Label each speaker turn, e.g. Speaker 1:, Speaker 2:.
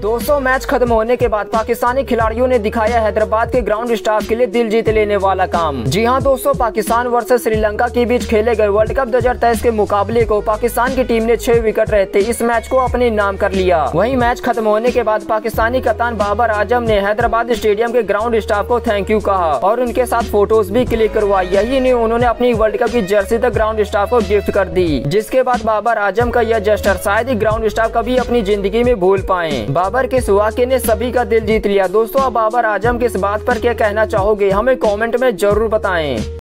Speaker 1: 200 match खत्म होने के बाद पाकिस्तानी खिलाड़ियों ने दिखाया हैदराबाद के ग्राउंड स्टाफ के लिए दिल जीत लेने वाला काम। जी हाँ दोस्तों पाकिस्तान वर्सेस श्रीलंका के बीच खेले गए वर्ल्ड कप 2023 के मुकाबले को पाकिस्तान की टीम ने छह विकेट रहते इस मैच को अपने नाम कर लिया। वहीं मैच खत्म होने के बाद पाकिस्तानी कप्तान बाबर आज़म ने हैदराबाद स्टेडियम के ग्राउंड स्टाफ को थैंक यू कहा और उनके साथ फ़ोटोज़ भी क्लिक करवाई यही नहीं, उन्होंने अपनी वर्ल्ड कप की जर्सी तक ग्राउंड स्टाफ को गिफ्ट कर दी, जिसके बाद बाबर आज़म का यह जस्टर शायद ही ग्राउंड स्टाफ कभी अपनी ज़िंदगी में भूल पाए। बाबर के सुवाके ने सभी का दिल जीत लिया। दोस्तों, अब बाबर आज़म के इस बात पर क्या कहना चाहोगे? हमें कमेंट में ज़रूर बताएँ।